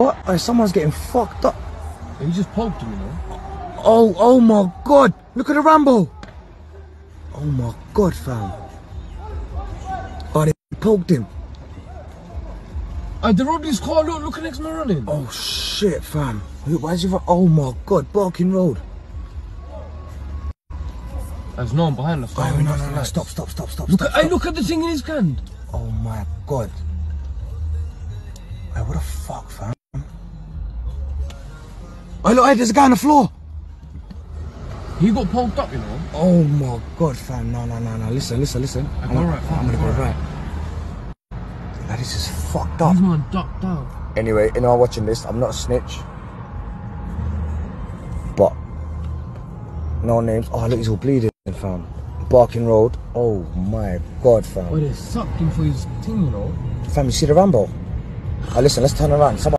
What? Hey, someone's getting fucked up. He just poked him, you know. Oh, oh my god. Look at the Rambo. Oh my god, fam. Oh, they poked him. Uh, they robbed his car. Look, look at next man running. Oh shit, fam. Why is he? Oh my god, Barking Road. There's no one behind us. Oh no, no, no! Stop, stop, stop, stop, Look stop. at, hey, stop. look at the thing in his hand. Oh my god. Hey, look, hey, there's a guy on the floor. He got poked up, you know. Oh my god, fam. No, no, no, no. Listen, listen, listen. I I'm alright. gonna, I'm gonna go right. right. This is fucked up. This man ducked down. Anyway, you know, I'm watching this. I'm not a snitch. But, no names. Oh, look, he's all bleeding, fam. Barking Road. Oh my god, Oh, fam. they sucked him for his thing, you know. Fam, you see the Rambo? Oh, listen, let's turn around. Someone